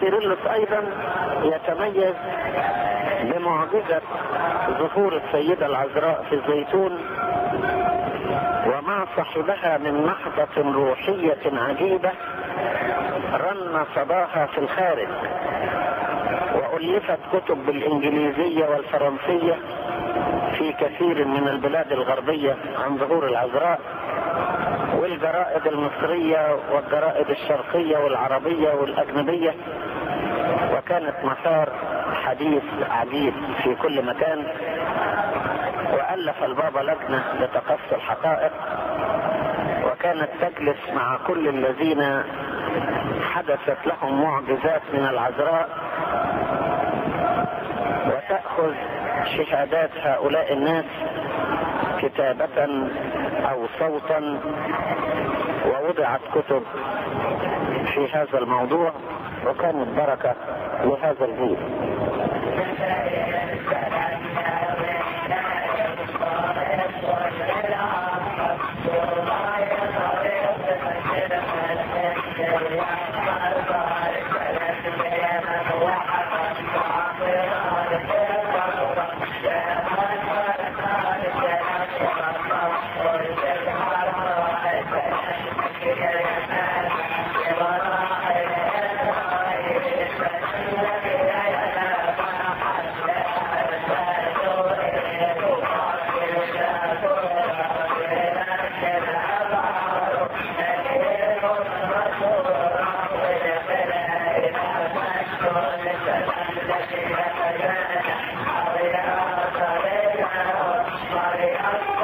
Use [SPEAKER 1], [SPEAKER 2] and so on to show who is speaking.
[SPEAKER 1] كيرلس أيضا يتميز بمعجزة ظهور السيدة العذراء في الزيتون وما صحبها من نهضة روحية عجيبة رن صداها في الخارج وألفت كتب بالإنجليزية والفرنسية في كثير من البلاد الغربية عن ظهور العذراء والجرائد المصرية والجرائد الشرقية والعربية والأجنبية وكانت مسار حديث عجيب في كل مكان. وألف البابا لجنة لتقصي الحقائق. وكانت تجلس مع كل الذين حدثت لهم معجزات من العذراء. وتأخذ شهادات هؤلاء الناس كتابة أو صوتا. ووضعت كتب في هذا الموضوع. وكانت بركة لهذا الجيل Thank you. Hare Rama, Hare Rama, Rama Rama,